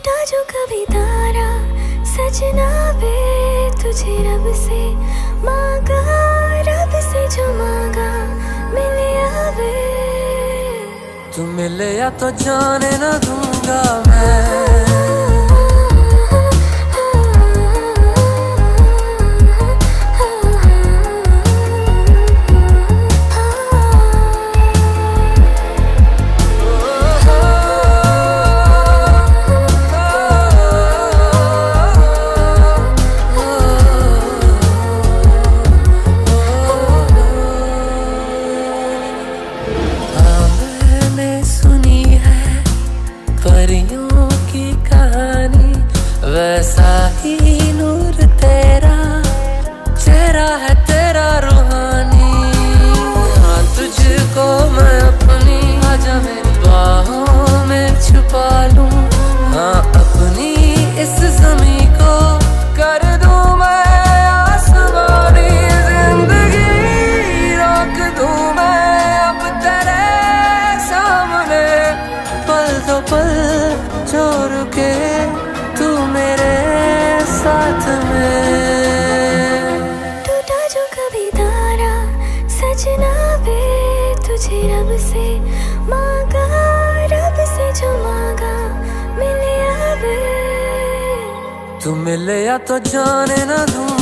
टूटा जो कभी तारा सजना वे तुझे रब से मांगा, रब से जो मांगा, मिले आवे। तू मिले या तो जाने ना दूँगा मैं। वैसा ही नूर तेरा चेहरा है तेरा रूहानी। हाँ तुझको मैं अपनी आजा मेरी बाहों में छुपा लूँ। हाँ अपनी इस जमी को कर दूँ मैं ज़िंदगी। मैं अब सामने। पल पल साथ में। टूटा जो कभी तारा सजना बे तुझे रब से मांगा रब से जो मांगा मिले आवे तू मिले या तो जाने ना मैं